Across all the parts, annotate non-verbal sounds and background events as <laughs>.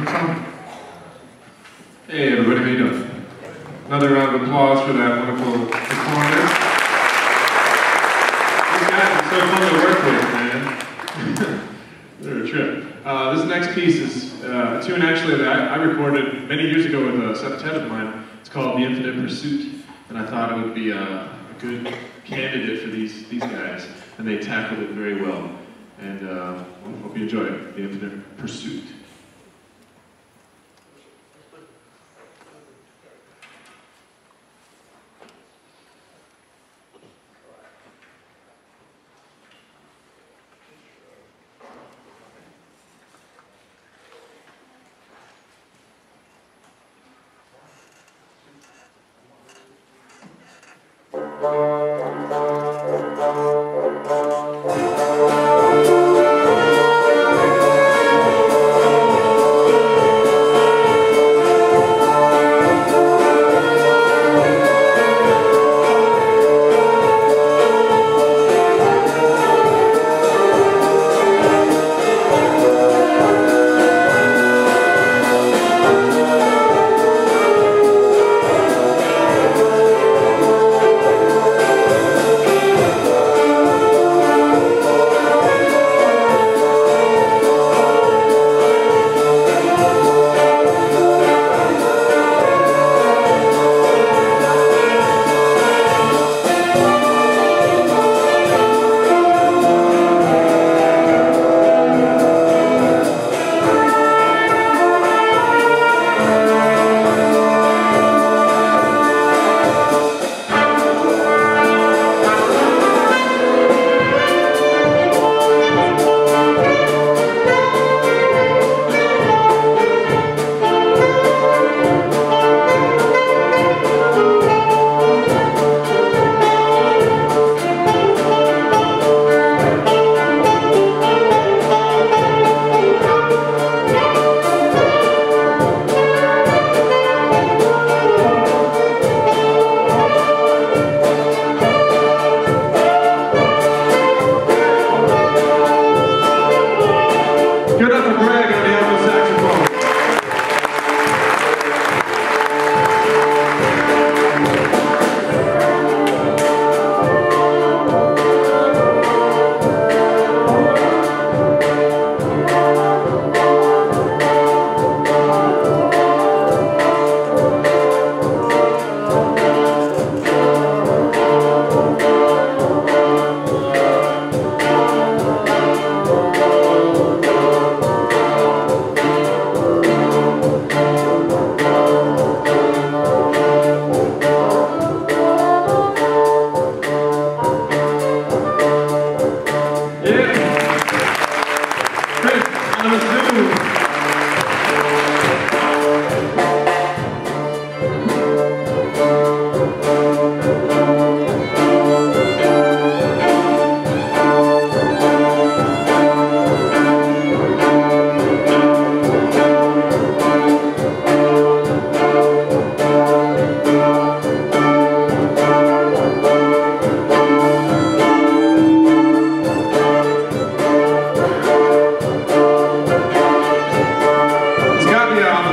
Hey everybody, how you doing? Another round of applause for that wonderful performance. These guys are so fun to work with, man. <laughs> They're a trip. Uh, this next piece is uh, a tune actually that I, recorded many years ago with a septet of mine. It's called The Infinite Pursuit, and I thought it would be a, a good candidate for these, these guys, and they tackled it very well. And uh, hope you enjoy The Infinite Pursuit. Brasil! Yeah.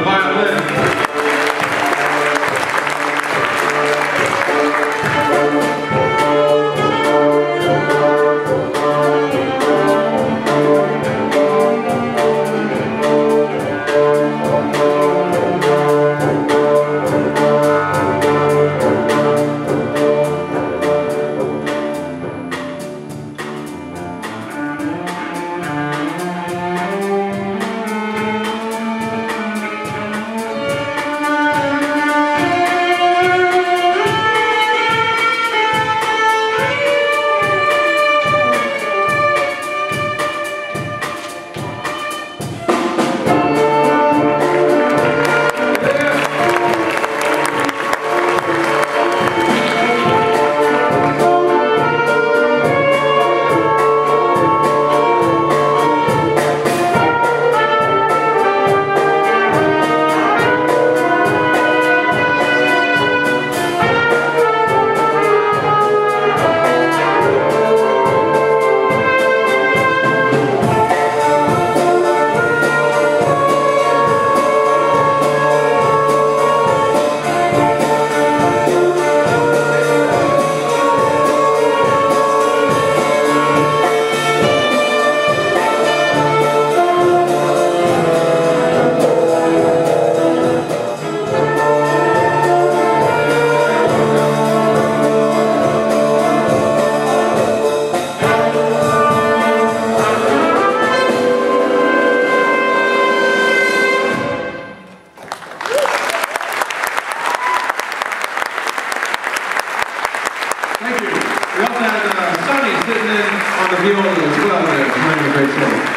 We also had uh, Sonny sitting in on the viola as well there, playing a great solo.